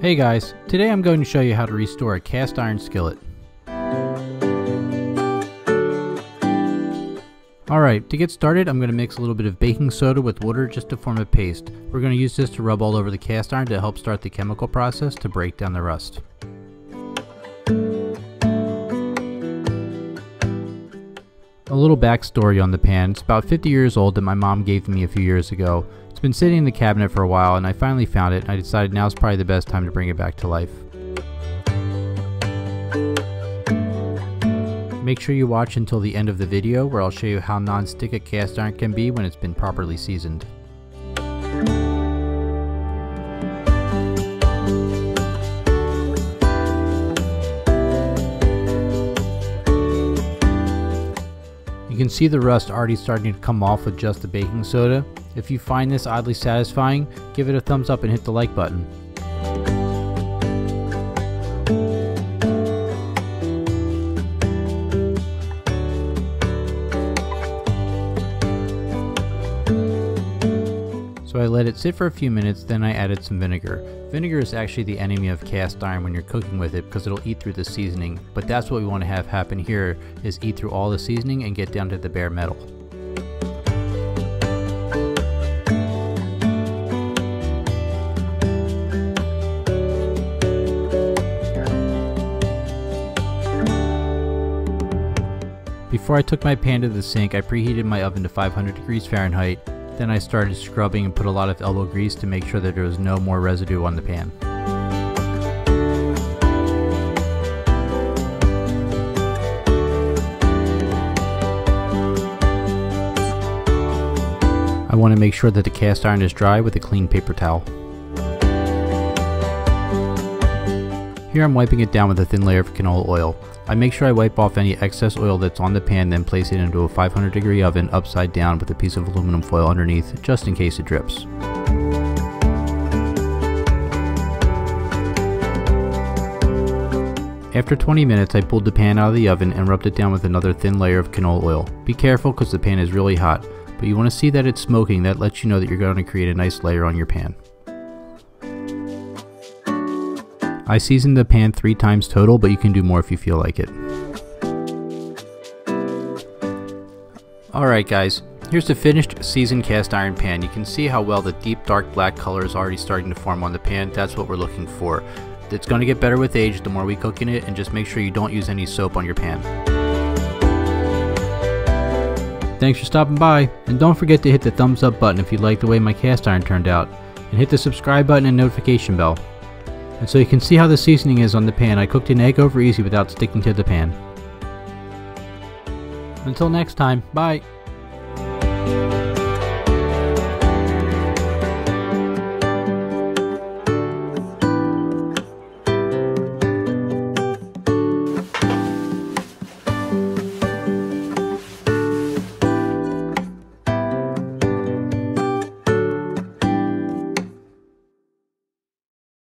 Hey guys, today I'm going to show you how to restore a cast iron skillet. Alright, to get started I'm going to mix a little bit of baking soda with water just to form a paste. We're going to use this to rub all over the cast iron to help start the chemical process to break down the rust. A little backstory on the pan. It's about 50 years old that my mom gave me a few years ago. Been sitting in the cabinet for a while and I finally found it I decided now is probably the best time to bring it back to life. Make sure you watch until the end of the video where I'll show you how non-stick a cast iron can be when it's been properly seasoned. You can see the rust already starting to come off with just the baking soda. If you find this oddly satisfying, give it a thumbs up and hit the like button. So I let it sit for a few minutes, then I added some vinegar. Vinegar is actually the enemy of cast iron when you're cooking with it because it'll eat through the seasoning, but that's what we want to have happen here is eat through all the seasoning and get down to the bare metal. Before I took my pan to the sink, I preheated my oven to 500 degrees Fahrenheit then I started scrubbing and put a lot of elbow grease to make sure that there was no more residue on the pan. I want to make sure that the cast iron is dry with a clean paper towel. Here I'm wiping it down with a thin layer of canola oil. I make sure I wipe off any excess oil that's on the pan then place it into a 500 degree oven upside down with a piece of aluminum foil underneath just in case it drips. After 20 minutes I pulled the pan out of the oven and rubbed it down with another thin layer of canola oil. Be careful because the pan is really hot, but you want to see that it's smoking that lets you know that you're going to create a nice layer on your pan. I seasoned the pan three times total, but you can do more if you feel like it. Alright guys, here's the finished seasoned cast iron pan. You can see how well the deep dark black color is already starting to form on the pan. That's what we're looking for. It's going to get better with age the more we cook in it and just make sure you don't use any soap on your pan. Thanks for stopping by, and don't forget to hit the thumbs up button if you like the way my cast iron turned out, and hit the subscribe button and notification bell. And so you can see how the seasoning is on the pan. I cooked an egg over easy without sticking to the pan. Until next time, bye!